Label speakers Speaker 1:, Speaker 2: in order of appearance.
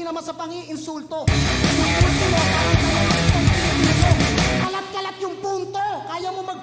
Speaker 1: hindi naman sa pangiinsulto. Sa kalat-kalat yung punto. Kaya mo mag